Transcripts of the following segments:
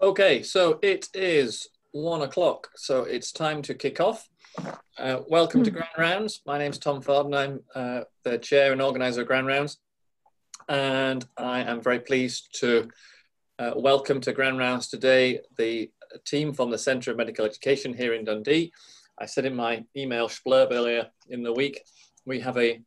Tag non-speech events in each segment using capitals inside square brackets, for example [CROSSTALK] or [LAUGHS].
Okay, so it is one o'clock, so it's time to kick off. Uh, welcome to Grand Rounds. My name's Tom Forden. I'm uh, the chair and organizer of Grand Rounds, and I am very pleased to uh, welcome to Grand Rounds today the team from the Centre of Medical Education here in Dundee. I said in my email splurb earlier in the week, we have a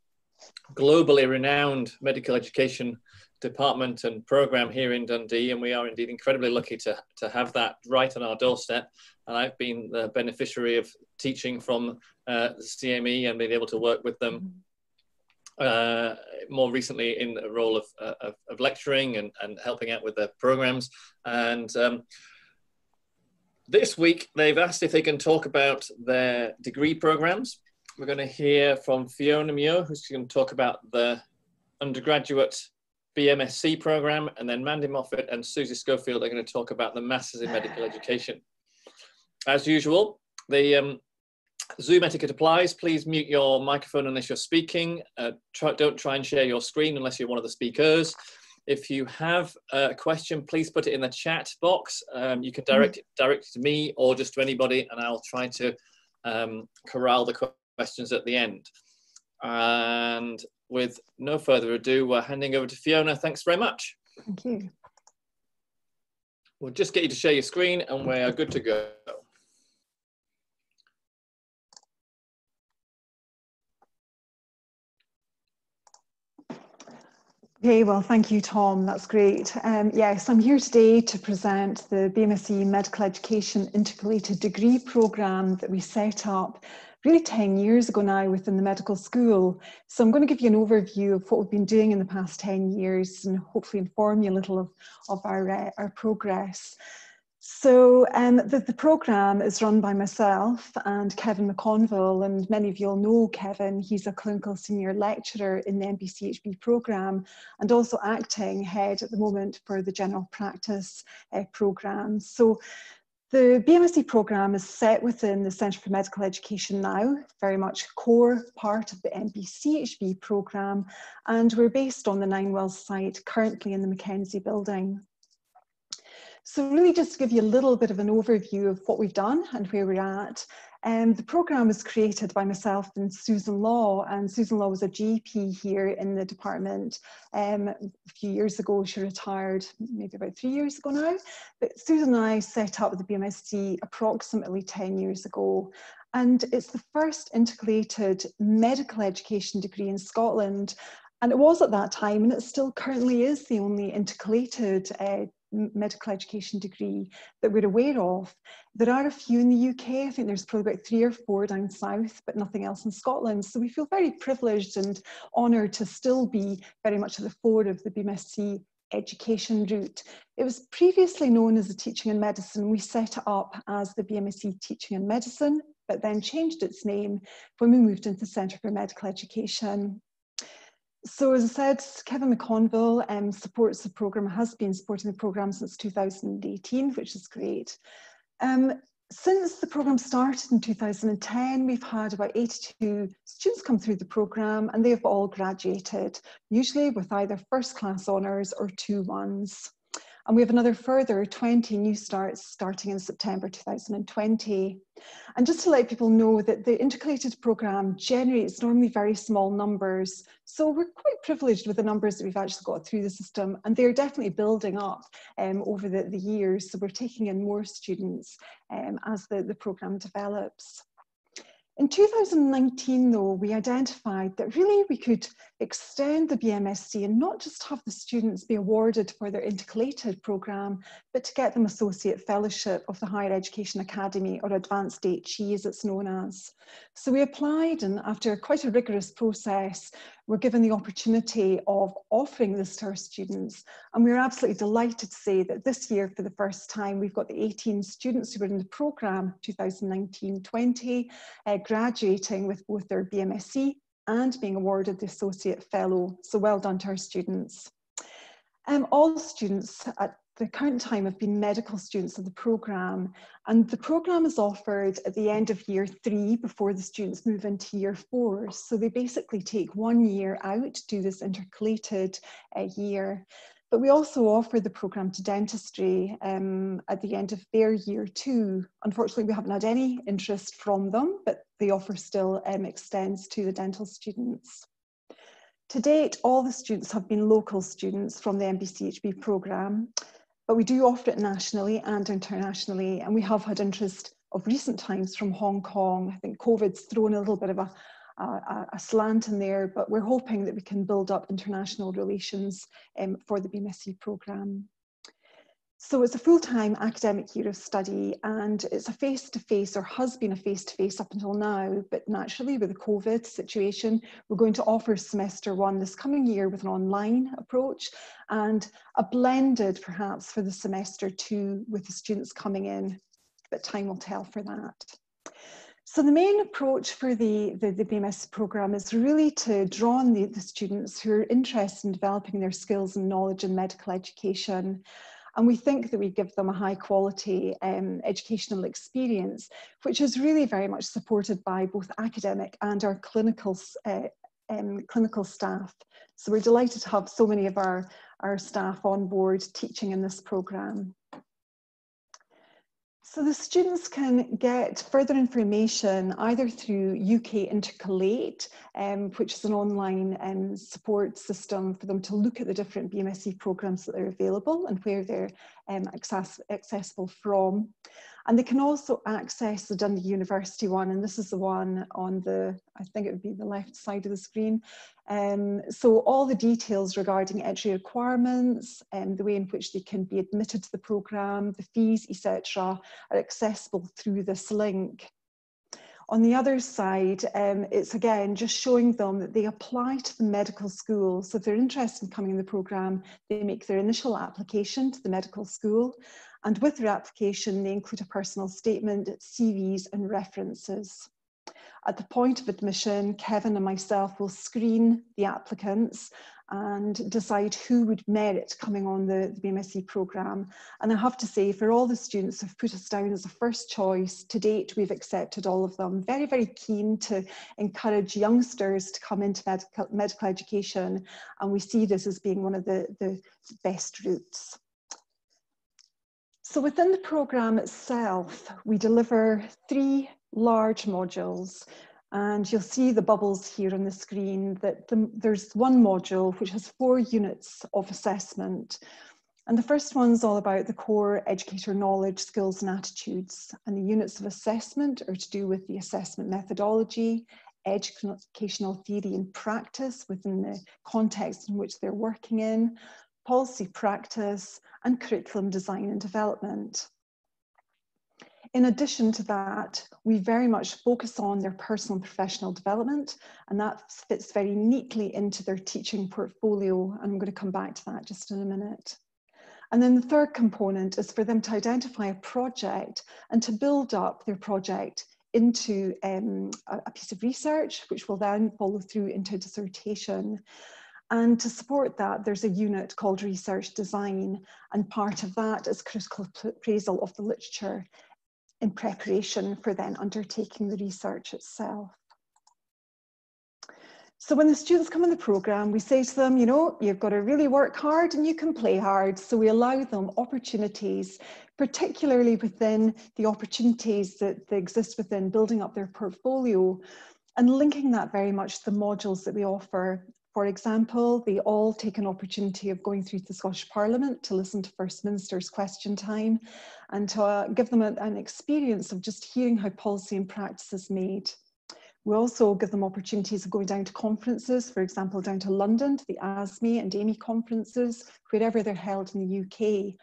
globally renowned medical education department and program here in Dundee, and we are indeed incredibly lucky to, to have that right on our doorstep. And I've been the beneficiary of teaching from uh, CME and being able to work with them uh, more recently in the role of, uh, of, of, lecturing and, and helping out with their programs. And um, this week, they've asked if they can talk about their degree programs. We're going to hear from Fiona Muir, who's going to talk about the undergraduate BMSc program, and then Mandy Moffat and Susie Schofield are going to talk about the Masters in Medical [SIGHS] Education. As usual, the um, Zoom etiquette applies. Please mute your microphone unless you're speaking. Uh, try, don't try and share your screen unless you're one of the speakers. If you have a question, please put it in the chat box. Um, you can direct it, direct it to me or just to anybody, and I'll try to um, corral the questions at the end. And with no further ado, we're handing over to Fiona. Thanks very much. Thank you. We'll just get you to share your screen and we're good to go. Okay, well, thank you, Tom. That's great. Um, yes, I'm here today to present the BMSc Medical Education Integrated Degree Programme that we set up really 10 years ago now within the medical school. So I'm going to give you an overview of what we've been doing in the past 10 years and hopefully inform you a little of, of our, uh, our progress. So um, the, the programme is run by myself and Kevin McConville, and many of you will know Kevin. He's a clinical senior lecturer in the MBCHB programme and also acting head at the moment for the general practice uh, programme. So the BMSc programme is set within the Centre for Medical Education now, very much core part of the MBCHB programme, and we're based on the Ninewells site currently in the Mackenzie building. So really just to give you a little bit of an overview of what we've done and where we're at, um, the programme was created by myself and Susan Law, and Susan Law was a GP here in the department um, a few years ago. She retired maybe about three years ago now. But Susan and I set up the BMSc approximately 10 years ago. And it's the first integrated medical education degree in Scotland. And it was at that time, and it still currently is the only integrated uh, medical education degree that we're aware of. There are a few in the UK. I think there's probably about three or four down south, but nothing else in Scotland. So we feel very privileged and honoured to still be very much at the fore of the BMSc education route. It was previously known as the Teaching in Medicine. We set it up as the BMSc Teaching in Medicine, but then changed its name when we moved into the Centre for Medical Education so as I said, Kevin McConville um, supports the programme, has been supporting the programme since 2018, which is great. Um, since the programme started in 2010, we've had about 82 students come through the programme and they've all graduated, usually with either first class honours or two ones. And we have another further 20 new starts starting in September 2020. And just to let people know that the integrated programme generates normally very small numbers. So we're quite privileged with the numbers that we've actually got through the system and they're definitely building up um, over the, the years. So we're taking in more students um, as the, the programme develops. In 2019, though, we identified that really we could extend the BMSc and not just have the students be awarded for their intercalated programme, but to get them Associate Fellowship of the Higher Education Academy, or Advanced HE as it's known as. So we applied, and after quite a rigorous process, we're given the opportunity of offering this to our students. And we're absolutely delighted to say that this year, for the first time, we've got the 18 students who were in the programme 2019-20, uh, graduating with both their BMSc and being awarded the Associate Fellow. So well done to our students. Um, all students at the current time have been medical students of the programme and the programme is offered at the end of year three before the students move into year four. So they basically take one year out, to do this intercalated uh, year. But we also offer the programme to dentistry um, at the end of their year two. Unfortunately, we haven't had any interest from them, but the offer still um, extends to the dental students. To date, all the students have been local students from the MBCHB programme, but we do offer it nationally and internationally, and we have had interest of recent times from Hong Kong. I think COVID's thrown a little bit of a, a, a, slant in there, but we're hoping that we can build up international relations um, for the BMSc programme. So it's a full-time academic year of study and it's a face-to-face -face, or has been a face-to-face -face up until now, but naturally with the COVID situation, we're going to offer semester one this coming year with an online approach and a blended perhaps for the semester two with the students coming in, but time will tell for that. So the main approach for the, the, the BMS programme is really to draw on the, the students who are interested in developing their skills and knowledge in medical education and we think that we give them a high quality um, educational experience, which is really very much supported by both academic and our clinical, uh, um, clinical staff. So we're delighted to have so many of our, our staff on board teaching in this programme. So the students can get further information either through UK Intercalate, um, which is an online um, support system for them to look at the different BMSc programs that are available and where they're um, access accessible from. And they can also access the Dundee University one, and this is the one on the, I think it would be the left side of the screen. Um, so all the details regarding entry requirements and the way in which they can be admitted to the programme, the fees, etc., are accessible through this link. On the other side, um, it's again just showing them that they apply to the medical school. So if they're interested in coming in the programme, they make their initial application to the medical school and with their application, they include a personal statement, CVs and references. At the point of admission, Kevin and myself will screen the applicants and decide who would merit coming on the, the BMSc programme. And I have to say, for all the students who've put us down as a first choice, to date we've accepted all of them. Very, very keen to encourage youngsters to come into medical, medical education. And we see this as being one of the, the best routes. So within the programme itself, we deliver three large modules and you'll see the bubbles here on the screen that the, there's one module which has four units of assessment. And the first one's all about the core educator knowledge, skills and attitudes. And the units of assessment are to do with the assessment methodology, educational theory and practice within the context in which they're working in, policy practice, and curriculum design and development. In addition to that, we very much focus on their personal and professional development, and that fits very neatly into their teaching portfolio. And I'm going to come back to that just in a minute. And then the third component is for them to identify a project and to build up their project into um, a, piece of research, which will then follow through into dissertation. And to support that, there's a unit called research design, and part of that is critical appraisal of the literature in preparation for then undertaking the research itself. So when the students come in the programme, we say to them, you know, you've got to really work hard and you can play hard. So we allow them opportunities, particularly within the opportunities that, that exist within building up their portfolio and linking that very much to the modules that we offer for example, they all take an opportunity of going through to the Scottish Parliament to listen to First Minister's question time and to uh, give them a, an experience of just hearing how policy and practice is made. We also give them opportunities of going down to conferences, for example, down to London, to the ASME and AMEE conferences, wherever they're held in the UK.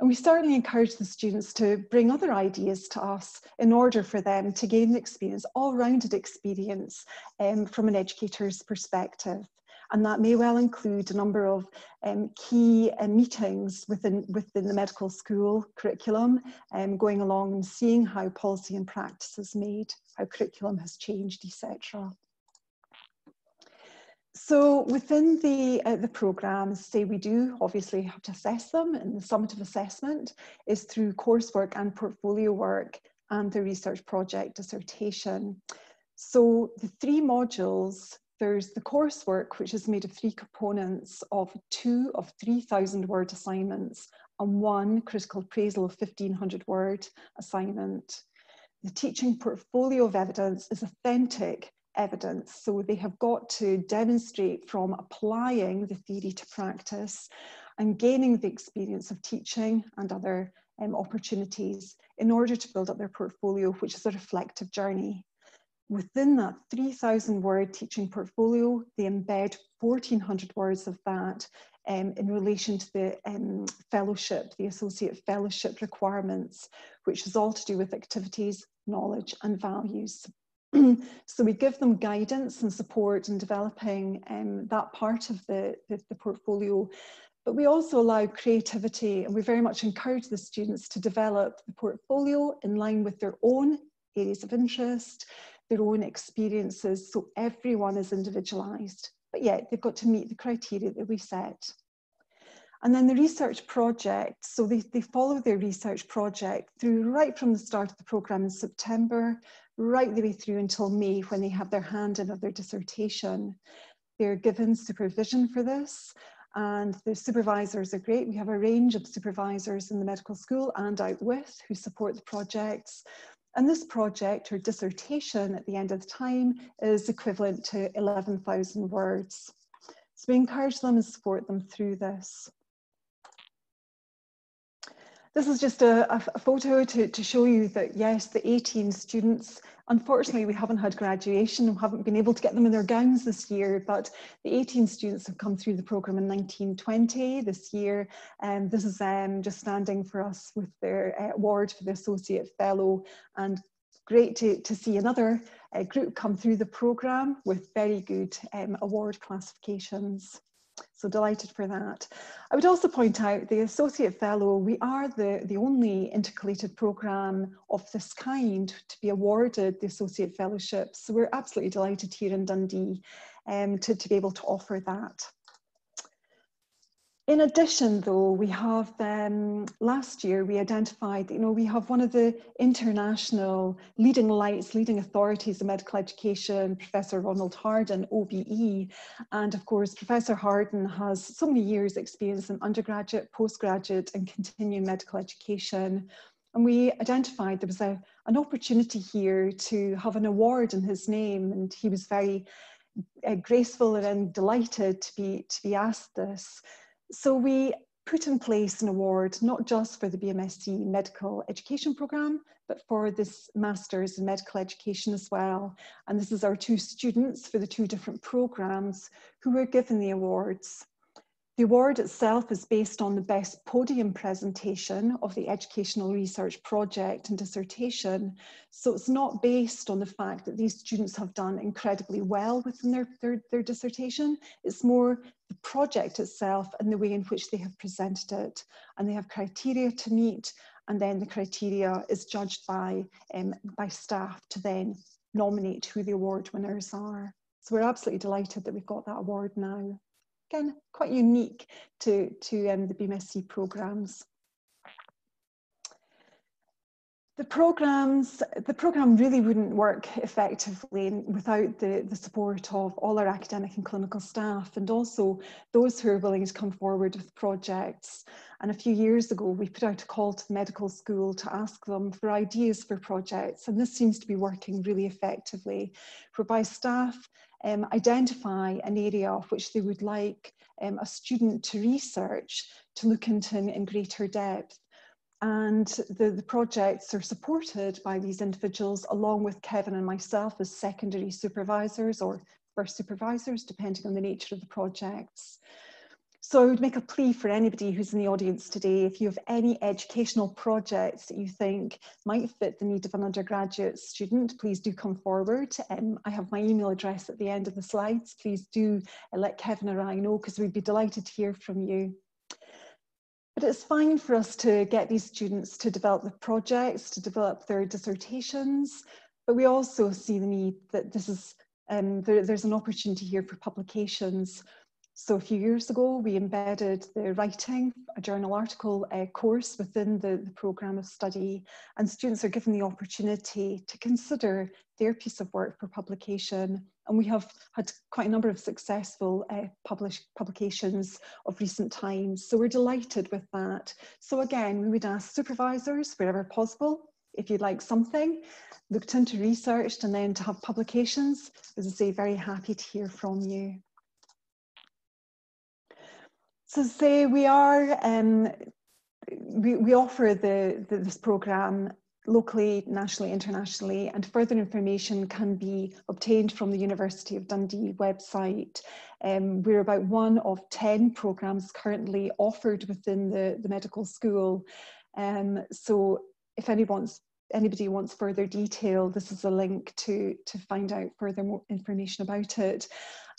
And we certainly encourage the students to bring other ideas to us in order for them to gain experience, all-rounded experience um, from an educator's perspective and that may well include a number of um, key uh, meetings within, within the medical school curriculum, um, going along and seeing how policy and practice is made, how curriculum has changed, etc. So within the, uh, the programmes, say we do obviously have to assess them and the summative assessment is through coursework and portfolio work and the research project dissertation. So the three modules there's the coursework, which is made of three components of two of 3,000 word assignments and one critical appraisal of 1,500 word assignment. The teaching portfolio of evidence is authentic evidence. So they have got to demonstrate from applying the theory to practice and gaining the experience of teaching and other um, opportunities in order to build up their portfolio, which is a reflective journey. Within that 3,000 word teaching portfolio, they embed 1,400 words of that um, in relation to the um, fellowship, the associate fellowship requirements, which is all to do with activities, knowledge and values. [CLEARS THROAT] so we give them guidance and support in developing um, that part of the, the, the portfolio but we also allow creativity and we very much encourage the students to develop the portfolio in line with their own areas of interest, their own experiences, so everyone is individualised, but yet they've got to meet the criteria that we set. And then the research project, so they, they follow their research project through right from the start of the programme in September, right the way through until May when they have their hand in of their dissertation. They're given supervision for this and the supervisors are great. We have a range of supervisors in the medical school and out with who support the projects. And this project or dissertation at the end of the time is equivalent to 11,000 words. So we encourage them and support them through this. This is just a, a, photo to, to show you that yes, the 18 students Unfortunately, we haven't had graduation and haven't been able to get them in their gowns this year, but the 18 students have come through the programme in 1920 this year. And this is um, just standing for us with their uh, award for the Associate Fellow and great to, to see another uh, group come through the programme with very good um, award classifications. So delighted for that. I would also point out the Associate Fellow, we are the, the only intercalated programme of this kind to be awarded the Associate Fellowship. So we're absolutely delighted here in Dundee um, to, to be able to offer that. In addition, though, we have um, last year we identified, you know, we have one of the international leading lights, leading authorities in medical education, Professor Ronald Harden, OBE. And of course, Professor Harden has so many years' experience in undergraduate, postgraduate, and continuing medical education. And we identified there was a, an opportunity here to have an award in his name, and he was very uh, graceful and delighted to be to be asked this. So we put in place an award not just for the BMSc medical education programme, but for this Masters in Medical Education as well. And this is our two students for the two different programmes who were given the awards. The award itself is based on the best podium presentation of the educational research project and dissertation. So it's not based on the fact that these students have done incredibly well within their, their, their dissertation. It's more the project itself and the way in which they have presented it. And they have criteria to meet and then the criteria is judged by, um, by staff to then nominate who the award winners are. So we're absolutely delighted that we've got that award now again, quite unique to, to um, the BMSc programmes. The programs, the program really wouldn't work effectively without the, the support of all our academic and clinical staff and also those who are willing to come forward with projects. And a few years ago, we put out a call to the medical school to ask them for ideas for projects. And this seems to be working really effectively, whereby staff um, identify an area of which they would like um, a student to research to look into in, in greater depth. And the, the projects are supported by these individuals along with Kevin and myself as secondary supervisors or first supervisors, depending on the nature of the projects. So I would make a plea for anybody who's in the audience today, if you have any educational projects that you think might fit the need of an undergraduate student, please do come forward. Um, I have my email address at the end of the slides. Please do uh, let Kevin or I know because we'd be delighted to hear from you. But it's fine for us to get these students to develop the projects, to develop their dissertations, but we also see the need that this is, um, there, there's an opportunity here for publications so a few years ago, we embedded the writing, a journal article uh, course within the, the programme of study, and students are given the opportunity to consider their piece of work for publication and we have had quite a number of successful uh, published publications of recent times. So we're delighted with that. So again, we would ask supervisors, wherever possible, if you'd like something looked into, researched, and then to have publications, as I say, very happy to hear from you. So say we are, um, we, we offer the, the, this programme locally, nationally, internationally, and further information can be obtained from the University of Dundee website. Um, we're about one of 10 programmes currently offered within the, the medical school. Um, so if anyone's, anybody wants further detail, this is a link to, to find out further more information about it.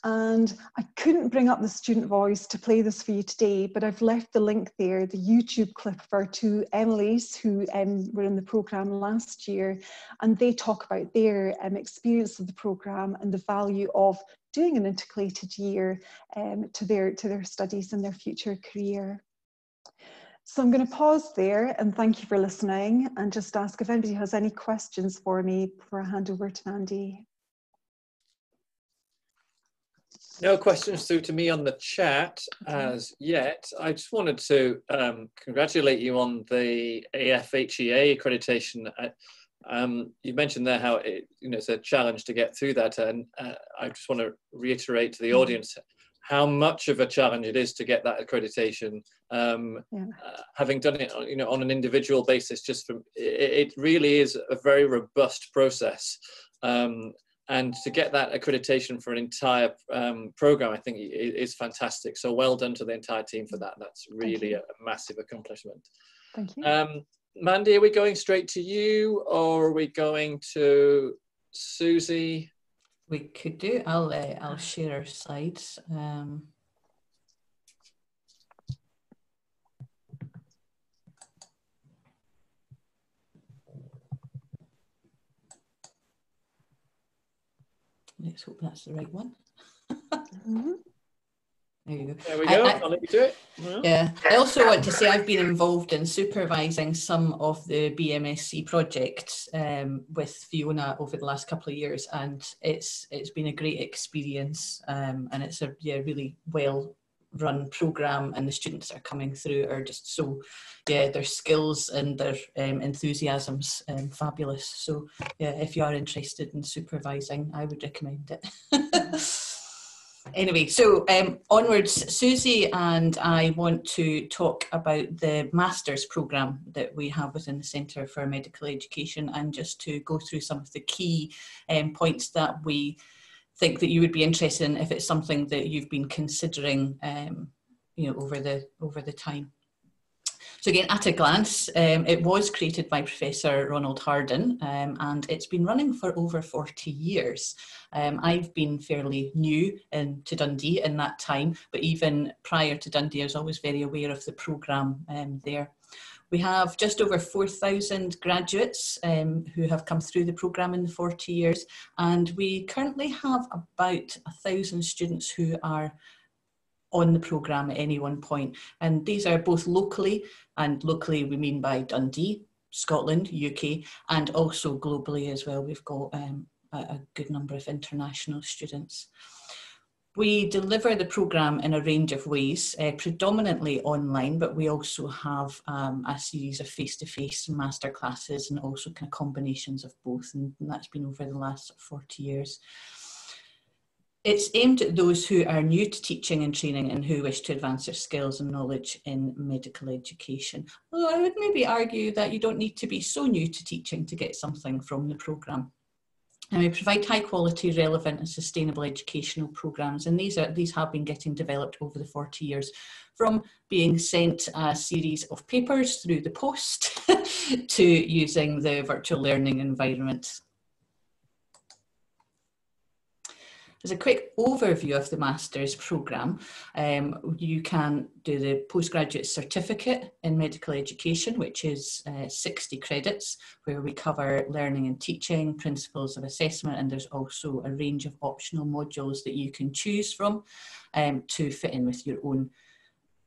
And I couldn't bring up the student voice to play this for you today, but I've left the link there, the YouTube clip of our two Emilys who um, were in the programme last year. And they talk about their um, experience of the programme and the value of doing an integrated year um, to, their, to their studies and their future career. So I'm going to pause there and thank you for listening and just ask if anybody has any questions for me before I hand over to Mandy. No questions through to me on the chat as yet. I just wanted to um, congratulate you on the AFHEA accreditation. Um, you mentioned there how it, you know it's a challenge to get through that, and uh, I just want to reiterate to the mm-hmm. audience how much of a challenge it is to get that accreditation. Um, yeah. uh, having done it, you know, on an individual basis, just from it, it really is a very robust process. Um, and to get that accreditation for an entire um, program, I think is fantastic. So well done to the entire team for that. That's really a, a, massive accomplishment. Thank you. Um, Mandy, are we going straight to you, or are we going to Susie? We could do. I'll uh, I'll share our slides. Um, Let's hope that's the right one. mm-hmm. There you go. There we go. I, will let you do it. Yeah. yeah. I also want to say I've been involved in supervising some of the BMSC projects um, with Fiona over the last couple of years, and it's it's been a great experience, um, and it's a yeah really well run program and the students that are coming through are just so yeah their skills and their um, enthusiasms um, fabulous. So yeah if you are interested in supervising i would recommend it. [LAUGHS] Anyway so um, onwards susie and i want to talk about the masters program that we have within the centre for medical education and just to go through some of the key um, points that we think that you would be interested in if it's something that you've been considering um, you know over the over the time. So again at a glance um, it was created by professor ronald harden um, and it's been running for over 40 years. Um, i've been fairly new in, to dundee in that time but even prior to dundee i was always very aware of the program um, there we have just over 4,000 graduates um, who have come through the programme in the 40 years, and we currently have about 1,000 students who are on the programme at any one point. And these are both locally, and locally we mean by Dundee, Scotland, UK, and also globally as well. We've got um, a, a good number of international students. We deliver the programme in a range of ways, uh, predominantly online, but we also have um, a series of face-to-face masterclasses and also kind of combinations of both, and that's been over the last 40 years. It's aimed at those who are new to teaching and training and who wish to advance their skills and knowledge in medical education. Although I would maybe argue that you don't need to be so new to teaching to get something from the programme. And we provide high quality, relevant and sustainable educational programmes and these, are, these have been getting developed over the 40 years from being sent a series of papers through the post [LAUGHS] to using the virtual learning environment As a quick overview of the master's programme, um, you can do the postgraduate certificate in medical education, which is uh, 60 credits, where we cover learning and teaching, principles of assessment, and there's also a range of optional modules that you can choose from um, to fit in with your own,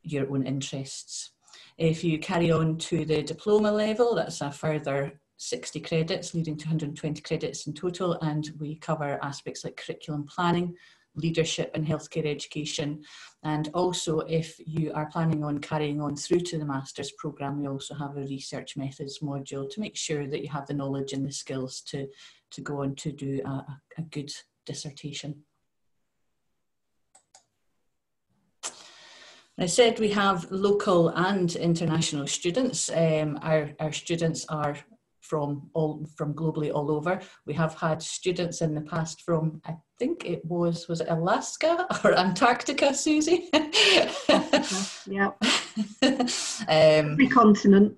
your own interests. If you carry on to the diploma level, that's a further 60 credits, leading to 120 credits in total, and we cover aspects like curriculum planning, leadership and healthcare education. And also if you are planning on carrying on through to the master's programme, we also have a research methods module to make sure that you have the knowledge and the skills to, to go on to do a, a good dissertation. I said we have local and international students. Um, our, our students are from all from globally all over. We have had students in the past from I think it was was it Alaska [LAUGHS] or Antarctica, Susie? [LAUGHS] yeah. um, Every continent.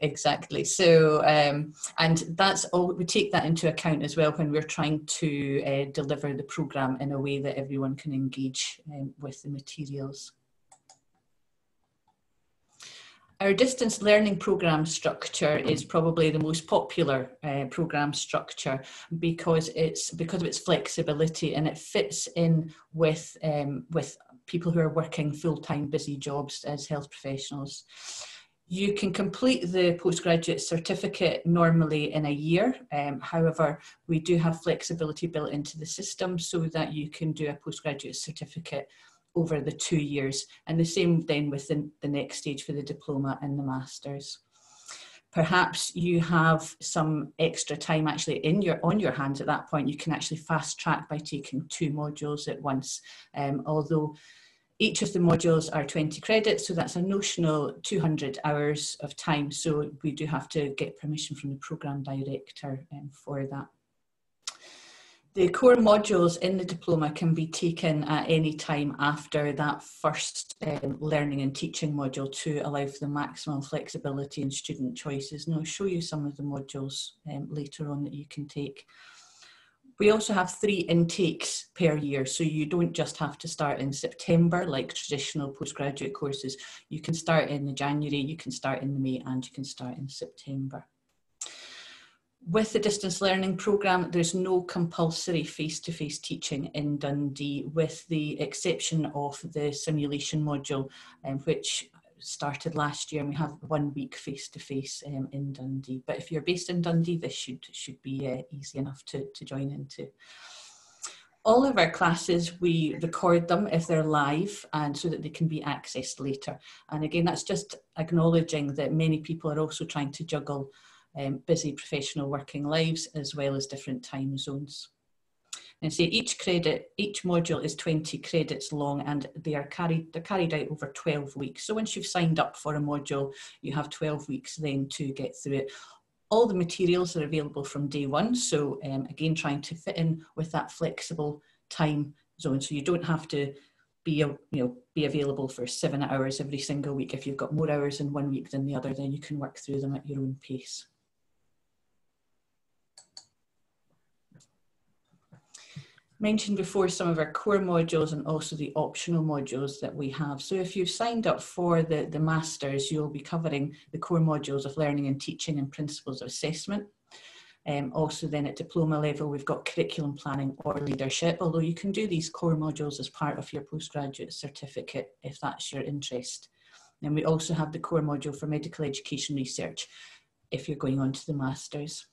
Exactly. So, um, and that's all. We take that into account as well when we're trying to uh, deliver the program in a way that everyone can engage um, with the materials. Our distance learning program structure is probably the most popular uh, program structure because it's because of its flexibility and it fits in with um, with people who are working full-time busy jobs as health professionals. You can complete the postgraduate certificate normally in a year. Um, however, we do have flexibility built into the system so that you can do a postgraduate certificate over the two years. And the same then with the, the next stage for the diploma and the masters. Perhaps you have some extra time actually in your on your hands at that point. You can actually fast track by taking two modules at once. Um, although each of the modules are 20 credits, so that's a notional 200 hours of time. So we do have to get permission from the program director um, for that. The core modules in the diploma can be taken at any time after that first um, learning and teaching module to allow for the maximum flexibility and student choices. And I'll show you some of the modules um, later on that you can take. We also have three intakes per year, so you don't just have to start in September like traditional postgraduate courses. You can start in the January, you can start in the May, and you can start in September with the distance learning programme, there's no compulsory face-to-face -face teaching in Dundee, with the exception of the simulation module, um, which started last year, and we have one week face-to-face -face, um, in Dundee. But if you're based in Dundee, this should should be uh, easy enough to, to join into. All of our classes, we record them if they're live and so that they can be accessed later. And again, that's just acknowledging that many people are also trying to juggle um, busy professional working lives as well as different time zones. And say each credit, each module is 20 credits long and they are carried, they're carried out over 12 weeks. So once you've signed up for a module, you have 12 weeks then to get through it. All the materials are available from day one. So um, again, trying to fit in with that flexible time zone. So you don't have to be, you know, be available for seven hours every single week. If you've got more hours in one week than the other, then you can work through them at your own pace. Mentioned before some of our core modules and also the optional modules that we have. So if you've signed up for the, the Masters, you'll be covering the core modules of learning and teaching and principles of assessment. Um, also then at diploma level, we've got curriculum planning or leadership, although you can do these core modules as part of your postgraduate certificate if that's your interest. And we also have the core module for medical education research if you're going on to the Masters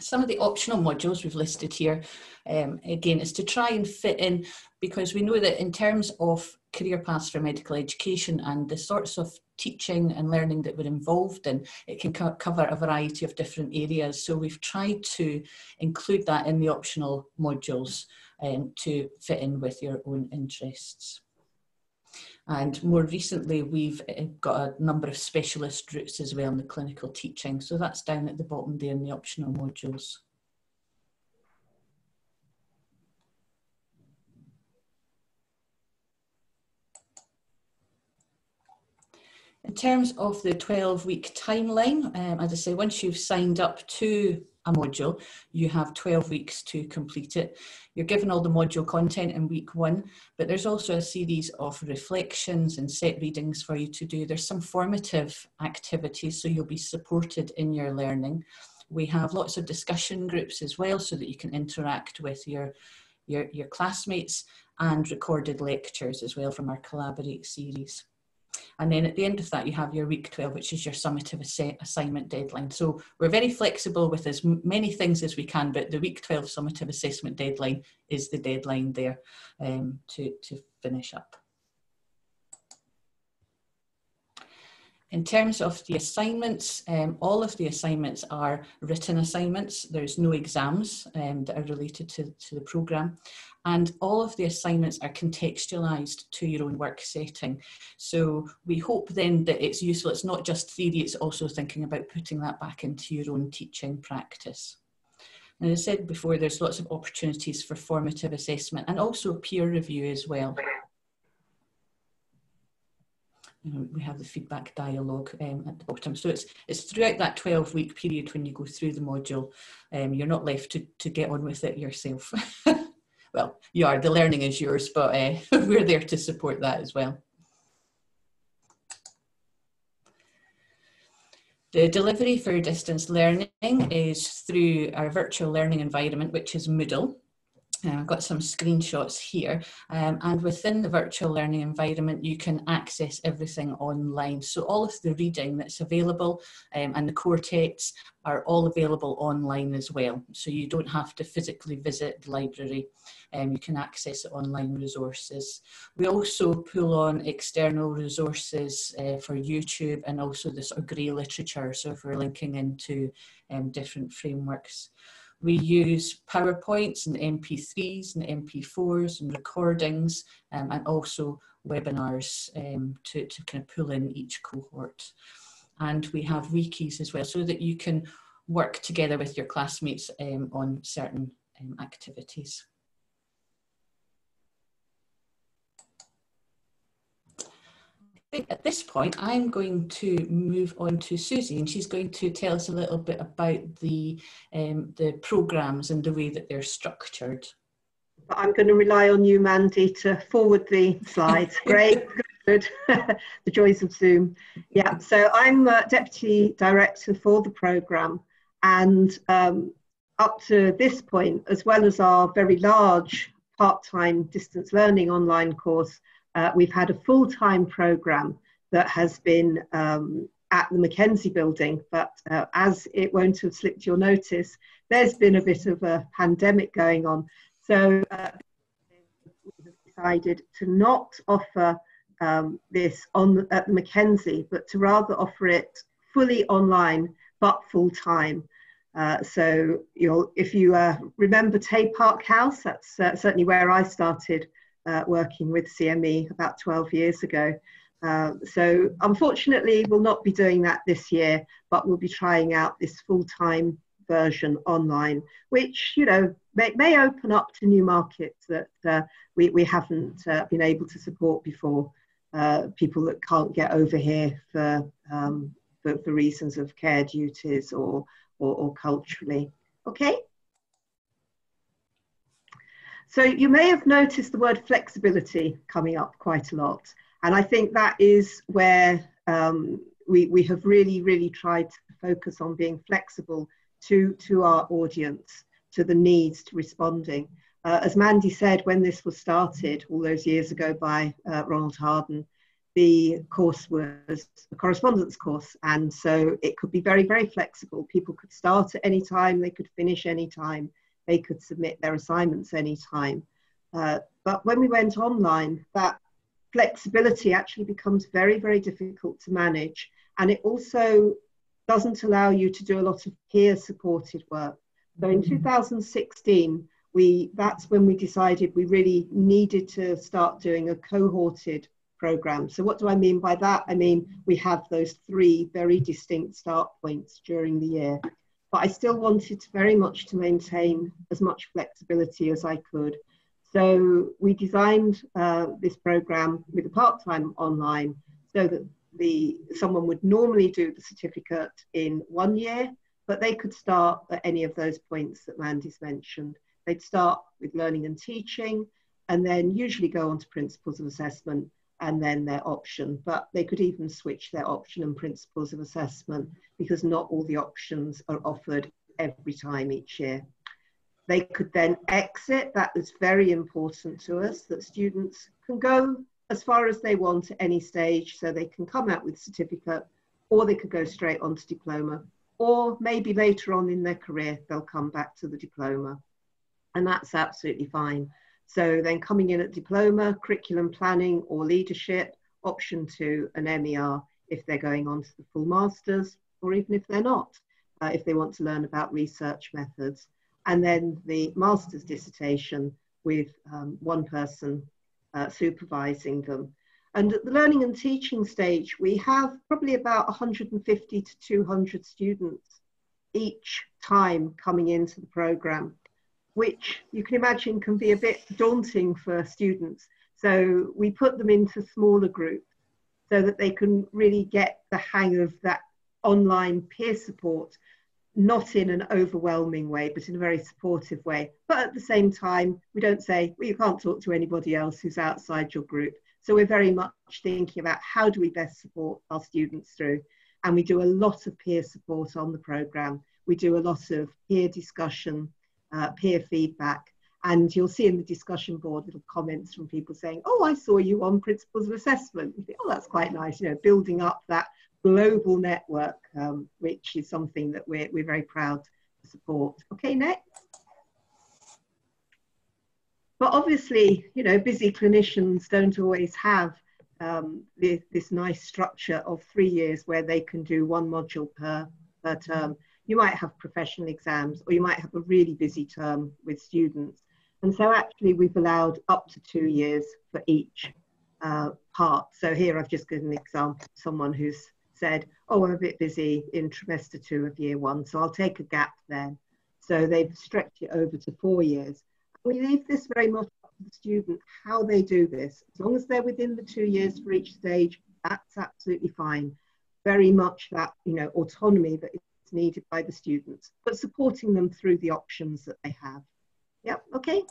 some of the optional modules we've listed here, um, again, is to try and fit in because we know that in terms of career paths for medical education and the sorts of teaching and learning that we're involved in, it can co cover a variety of different areas. So we've tried to include that in the optional modules um, to fit in with your own interests. And more recently, we've eh, got a number of specialist routes as well in the clinical teaching. So that's down at the bottom there in the optional modules. In terms of the 12 week timeline, um, as I say, once you've signed up to a module, you have 12 weeks to complete it. You're given all the module content in week one, but there's also a series of reflections and set readings for you to do. There's some formative activities, so you'll be supported in your learning. We have lots of discussion groups as well, so that you can interact with your, your, your classmates and recorded lectures as well from our Collaborate series. And then at the end of that, you have your week 12, which is your summative ass assignment deadline. So we're very flexible with as many things as we can, but the week 12 summative assessment deadline is the deadline there um, to, to finish up. In terms of the assignments, um, all of the assignments are written assignments. There's no exams um, that are related to, to the programme. And all of the assignments are contextualised to your own work setting. So we hope then that it's useful. It's not just theory, it's also thinking about putting that back into your own teaching practice. And as I said before, there's lots of opportunities for formative assessment and also peer review as well we have the feedback dialogue um, at the bottom. So it's it's throughout that 12 week period when you go through the module, um, you're not left to, to get on with it yourself. [LAUGHS] well, you are, the learning is yours, but uh, [LAUGHS] we're there to support that as well. The delivery for distance learning is through our virtual learning environment, which is Moodle. Uh, I've got some screenshots here. Um, and within the virtual learning environment you can access everything online. So all of the reading that's available um, and the core texts are all available online as well. So you don't have to physically visit the library. Um, you can access online resources. We also pull on external resources uh, for YouTube and also the sort of grey literature. So if we're linking into um, different frameworks. We use PowerPoints and MP3s and MP4s and recordings um, and also webinars um, to, to kind of pull in each cohort. And we have wikis as well so that you can work together with your classmates um, on certain um, activities. at this point, I'm going to move on to Susie, and she's going to tell us a little bit about the um, the programs and the way that they're structured. I'm going to rely on you, Mandy, to forward the slides. [LAUGHS] Great, good. [LAUGHS] the joys of Zoom. Yeah, so I'm uh, deputy director for the program, and um, up to this point, as well as our very large part-time distance learning online course uh, we've had a full-time program that has been um, at the Mackenzie building, but uh, as it won't have slipped your notice, there's been a bit of a pandemic going on. So uh, we have decided to not offer um, this on at the Mackenzie, but to rather offer it fully online but full time. Uh, so you'll, if you uh, remember Tay Park House, that's uh, certainly where I started uh, working with CME about 12 years ago. Uh, so unfortunately, we'll not be doing that this year, but we'll be trying out this full-time version online, which you know may, may open up to new markets that uh, we, we haven't uh, been able to support before. Uh, people that can't get over here for, um, for, for reasons of care duties or, or, or culturally. Okay. So you may have noticed the word flexibility coming up quite a lot. And I think that is where um, we, we have really, really tried to focus on being flexible to, to our audience, to the needs, to responding. Uh, as Mandy said, when this was started all those years ago by uh, Ronald Harden, the course was a correspondence course. And so it could be very, very flexible. People could start at any time, they could finish any time they could submit their assignments anytime. Uh, but when we went online, that flexibility actually becomes very, very difficult to manage. And it also doesn't allow you to do a lot of peer supported work. So in mm-hmm. 2016, we, that's when we decided we really needed to start doing a cohorted program. So what do I mean by that? I mean, we have those three very distinct start points during the year but I still wanted very much to maintain as much flexibility as I could. So we designed uh, this program with a part-time online so that the someone would normally do the certificate in one year, but they could start at any of those points that Mandy's mentioned. They'd start with learning and teaching, and then usually go on to principles of assessment and then their option. But they could even switch their option and principles of assessment because not all the options are offered every time each year. They could then exit, that is very important to us, that students can go as far as they want at any stage so they can come out with certificate or they could go straight on to diploma or maybe later on in their career they'll come back to the diploma and that's absolutely fine so then coming in at diploma curriculum planning or leadership option two an mer if they're going on to the full masters or even if they're not uh, if they want to learn about research methods and then the master's dissertation with um, one person uh, supervising them. And at the learning and teaching stage, we have probably about 150 to 200 students each time coming into the program, which you can imagine can be a bit daunting for students. So we put them into smaller groups so that they can really get the hang of that online peer support not in an overwhelming way, but in a very supportive way. But at the same time, we don't say, well, you can't talk to anybody else who's outside your group. So we're very much thinking about how do we best support our students through. And we do a lot of peer support on the programme. We do a lot of peer discussion, uh, peer feedback. And you'll see in the discussion board little comments from people saying, oh, I saw you on principles of assessment. You think, oh, that's quite nice, you know, building up that global network, um, which is something that we're, we're very proud to support. Okay, next. But obviously, you know, busy clinicians don't always have um, this, this nice structure of three years where they can do one module per, per term. You might have professional exams or you might have a really busy term with students. And so actually we've allowed up to two years for each uh, part. So here I've just given an example, someone who's said, oh, I'm a bit busy in trimester two of year one, so I'll take a gap then. So they've stretched it over to four years. We leave this very much up to the student how they do this. As long as they're within the two years for each stage, that's absolutely fine. Very much that, you know, autonomy that is needed by the students, but supporting them through the options that they have. Yep, okay.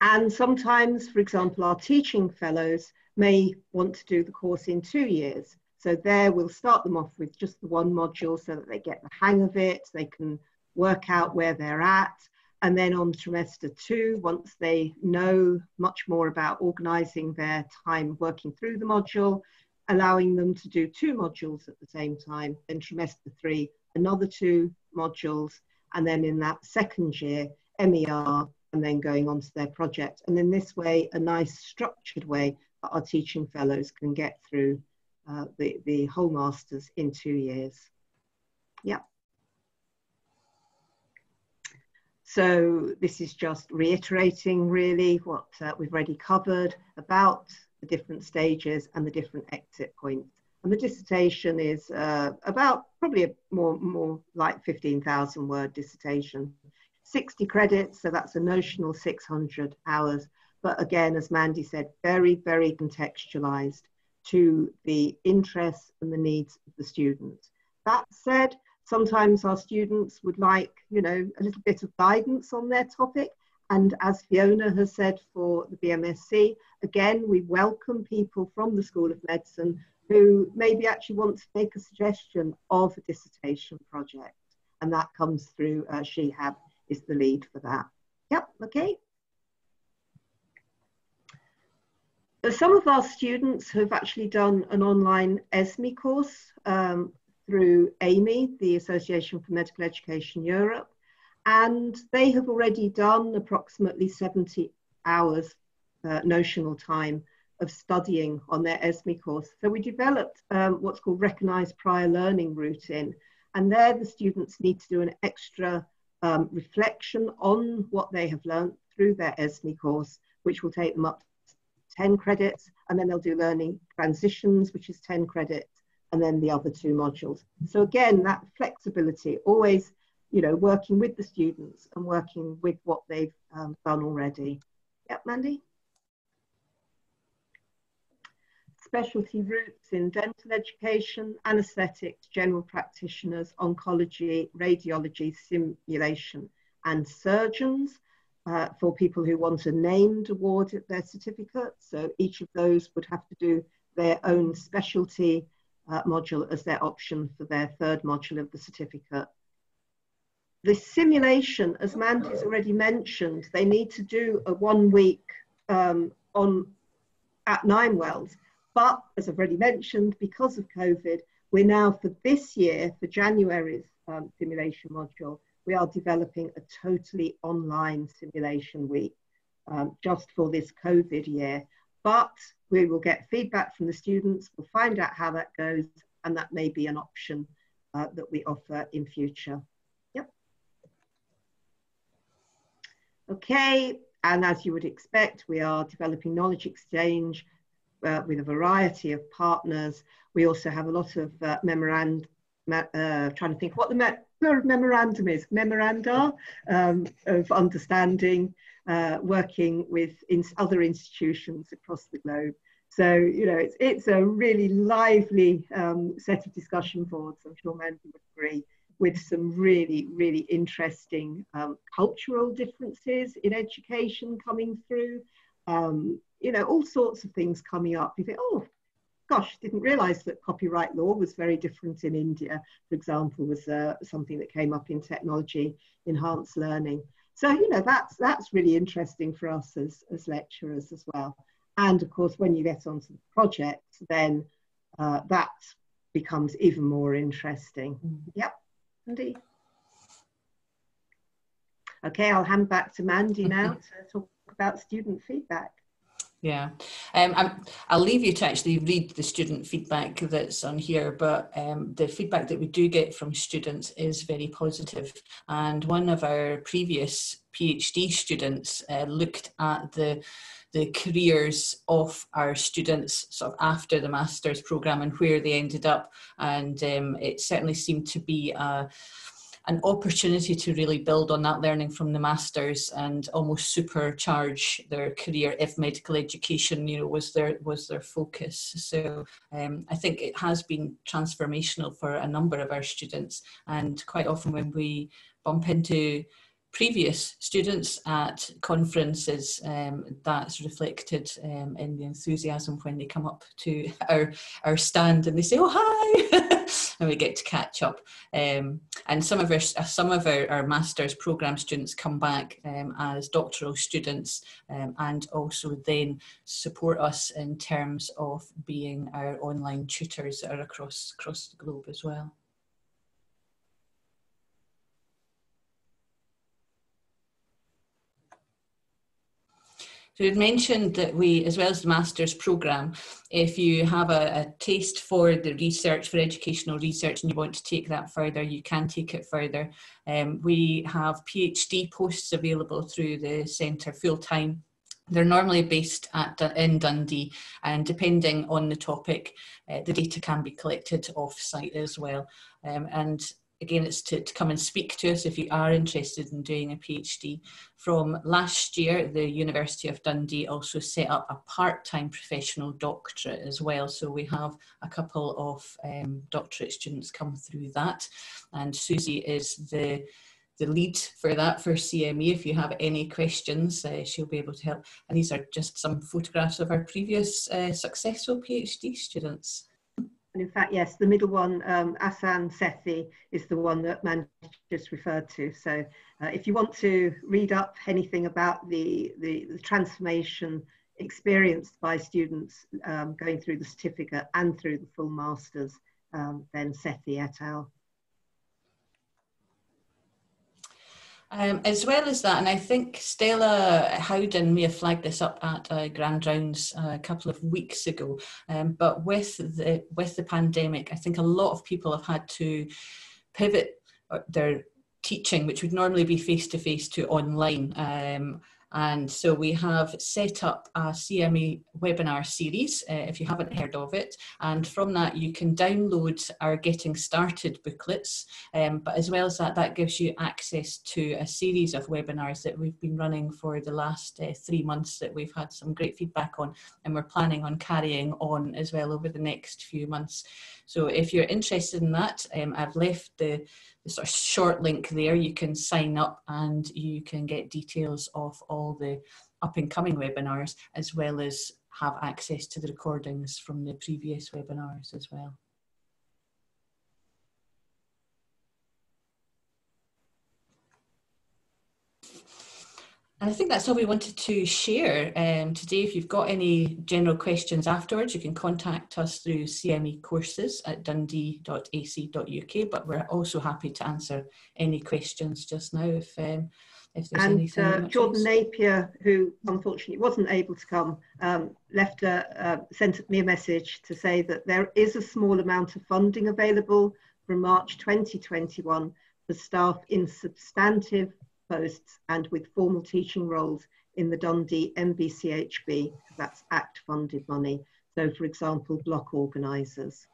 And sometimes, for example, our teaching fellows may want to do the course in two years. So there we'll start them off with just the one module so that they get the hang of it, they can work out where they're at. And then on trimester two, once they know much more about organising their time working through the module, allowing them to do two modules at the same time. Then trimester three, another two modules. And then in that second year, MER, and then going on to their project. And in this way, a nice structured way that our teaching fellows can get through uh, the, the whole masters in two years. Yeah. So this is just reiterating really what uh, we've already covered about the different stages and the different exit points. And the dissertation is uh, about probably a more, more like 15,000 word dissertation. 60 credits, so that's a notional 600 hours, but again, as Mandy said, very, very contextualized to the interests and the needs of the students. That said, sometimes our students would like, you know, a little bit of guidance on their topic. And as Fiona has said for the BMSc, again, we welcome people from the School of Medicine who maybe actually want to make a suggestion of a dissertation project. And that comes through uh, SheHab is the lead for that. Yep, okay. some of our students have actually done an online ESME course um, through AMEE, the Association for Medical Education Europe, and they have already done approximately 70 hours uh, notional time of studying on their ESME course. So we developed um, what's called recognised prior learning routine, and there the students need to do an extra um, reflection on what they have learned through their ESME course, which will take them up to 10 credits, and then they'll do learning transitions, which is 10 credits, and then the other two modules. So again, that flexibility, always, you know, working with the students and working with what they've um, done already. Yep, Mandy? Specialty routes in dental education, anaesthetics, general practitioners, oncology, radiology, simulation, and surgeons uh, for people who want a named award at their certificate. So each of those would have to do their own specialty uh, module as their option for their third module of the certificate. The simulation, as Mandy's already mentioned, they need to do a one week um, on at Ninewells. But as I've already mentioned, because of COVID, we're now for this year, for January's um, simulation module, we are developing a totally online simulation week um, just for this COVID year. But we will get feedback from the students, we'll find out how that goes, and that may be an option uh, that we offer in future. Yep. Okay, and as you would expect, we are developing knowledge exchange uh, with a variety of partners. We also have a lot of uh, memorand, uh, trying to think what the me [LAUGHS] memorandum is, memoranda um, of understanding, uh, working with in other institutions across the globe. So, you know, it's, it's a really lively um, set of discussion boards, I'm sure many would agree, with some really, really interesting um, cultural differences in education coming through. Um, you know, all sorts of things coming up. You think, oh, gosh, didn't realize that copyright law was very different in India, for example, was uh, something that came up in technology enhanced learning. So, you know, that's, that's really interesting for us as, as lecturers as well. And of course, when you get onto the project, then uh, that becomes even more interesting. Mm. Yep, Andy. Okay, I'll hand back to Mandy [LAUGHS] now to talk about student feedback. Yeah, um, i will leave you to actually read the student feedback that's on here, but um, the feedback that we do get from students is very positive. And one of our previous PhD students uh, looked at the the careers of our students sort of after the master's program and where they ended up, and um, it certainly seemed to be a an opportunity to really build on that learning from the masters and almost supercharge their career if medical education you know was their was their focus. So um, i think it has been transformational for a number of our students. And quite often when we bump into previous students at conferences um, that's reflected um, in the enthusiasm when they come up to [LAUGHS] our our stand and they say oh hi [LAUGHS] and we get to catch up. Um, and some of our some of our, our master's program students come back um, as doctoral students um, and also then support us in terms of being our online tutors that are across across the globe as well. So we've mentioned that we, as well as the master's programme, if you have a, a, taste for the research, for educational research, and you want to take that further, you can take it further. Um, we have PhD posts available through the centre full time. They're normally based at in Dundee, and depending on the topic, uh, the data can be collected off site as well. Um, and again, it's to, to come and speak to us if you are interested in doing a PhD. From last year, the University of Dundee also set up a part-time professional doctorate as well. So we have a couple of um, doctorate students come through that. And Susie is the the lead for that for CME. If you have any questions, uh, she'll be able to help. And these are just some photographs of our previous uh, successful PhD students. And in fact, yes, the middle one, um, Ahsan Sethi, is the one that Man just referred to. So uh, if you want to read up anything about the, the, the transformation experienced by students um, going through the certificate and through the full masters, um, then Sethi et al. Um, as well as that, and I think Stella Howden may have flagged this up at uh, Grand Rounds uh, a couple of weeks ago. Um, but with the with the pandemic, I think a lot of people have had to pivot uh, their teaching, which would normally be face to face, to online. Um, and so we have set up a CME webinar series, uh, if you haven't heard of it. And from that, you can download our Getting Started booklets. Um, but as well as that, that gives you access to a series of webinars that we've been running for the last uh, three months that we've had some great feedback on. And we're planning on carrying on as well over the next few months. So if you're interested in that, um, I've left the the sort of short link there. You can sign up and you can get details of all the up and coming webinars as well as have access to the recordings from the previous webinars as well. And I think that's all we wanted to share um, today. If you've got any general questions afterwards, you can contact us through CME courses at dundee.ac.uk. But we're also happy to answer any questions just now if, um, if there's and, anything. And uh, Jordan Napier, who unfortunately wasn't able to come, um, left a, uh, sent me a message to say that there is a small amount of funding available from March 2021 for staff in substantive posts and with formal teaching roles in the Dundee MBCHB, that's ACT funded money. So for example, block organisers.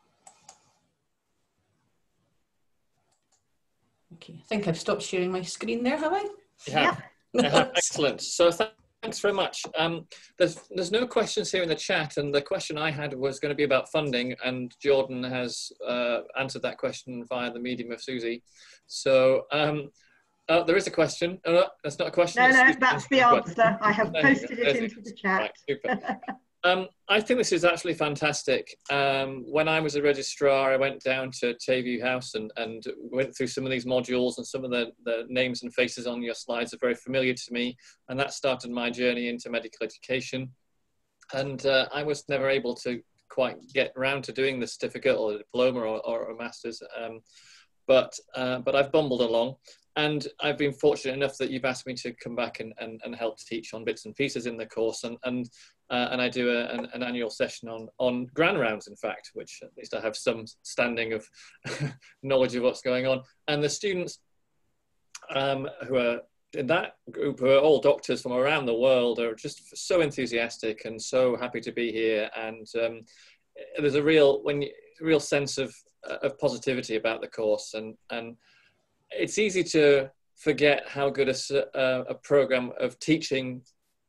Okay, I think I've stopped sharing my screen there, have I? Yeah, yeah. excellent. So th thanks very much. Um, there's, there's no questions here in the chat, and the question I had was going to be about funding, and Jordan has uh, answered that question via the medium of Susie. So um, uh, there is a question. No, that's not a question. No, no, that's the answer. I have posted it into the chat. Right, um, I think this is actually fantastic. Um, when I was a registrar, I went down to Tayview House and, and went through some of these modules and some of the, the names and faces on your slides are very familiar to me. And that started my journey into medical education. And uh, I was never able to quite get around to doing the certificate or the diploma or, or a master's. Um, but, uh, but I've bumbled along and I've been fortunate enough that you've asked me to come back and, and, and help teach on bits and pieces in the course. And, and, uh, and I do a, an, an, annual session on, on grand rounds in fact, which at least I have some standing of [LAUGHS] knowledge of what's going on. And the students um, who are in that group who are all doctors from around the world are just so enthusiastic and so happy to be here. And um, there's a real when you, real sense of, of positivity about the course. And, and it's easy to forget how good a, uh, a program of teaching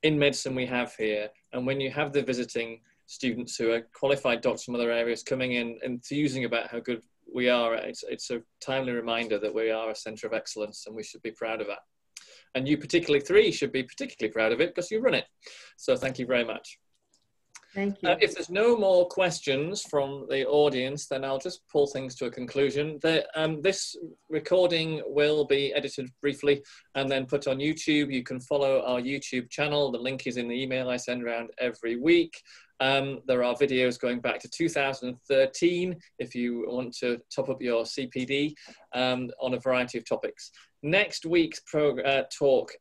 in medicine we have here. And when you have the visiting students who are qualified doctors from other areas coming in enthusing about how good we are, it's, it's a timely reminder that we are a centre of excellence and we should be proud of that. And you particularly three should be particularly proud of it because you run it. So thank you very much. Thank you. Uh, if there's no more questions from the audience, then I'll just pull things to a conclusion. The, um, this recording will be edited briefly and then put on YouTube. You can follow our YouTube channel. The link is in the email I send around every week. Um, there are videos going back to 2013 if you want to top up your CPD um, on a variety of topics. Next week's uh, talk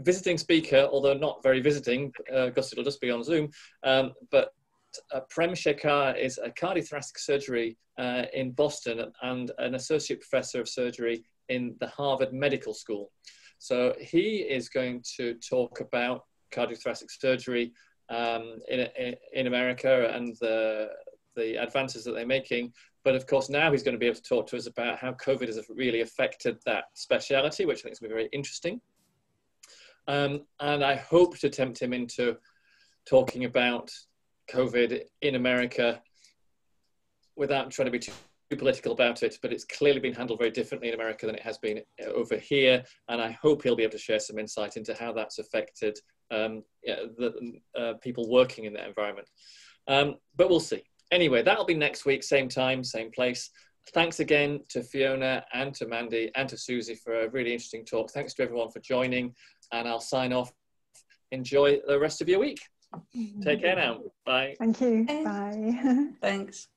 visiting speaker, although not very visiting, uh, because it'll just be on Zoom, um, but uh, Prem Shekar is a cardiothoracic surgery uh, in Boston and an associate professor of surgery in the Harvard Medical School. So he is going to talk about cardiothoracic surgery um, in, in America and the, the advances that they're making. But of course, now he's going to be able to talk to us about how COVID has really affected that speciality, which I think is going to be very interesting. Um, and I hope to tempt him into talking about COVID in America without trying to be too political about it, but it's clearly been handled very differently in America than it has been over here. And I hope he'll be able to share some insight into how that's affected um, yeah, the uh, people working in that environment. Um, but we'll see. Anyway, that'll be next week, same time, same place. Thanks again to Fiona and to Mandy and to Susie for a really interesting talk. Thanks to everyone for joining and I'll sign off. Enjoy the rest of your week. Take care now. Bye. Thank you. Bye. [LAUGHS] Thanks.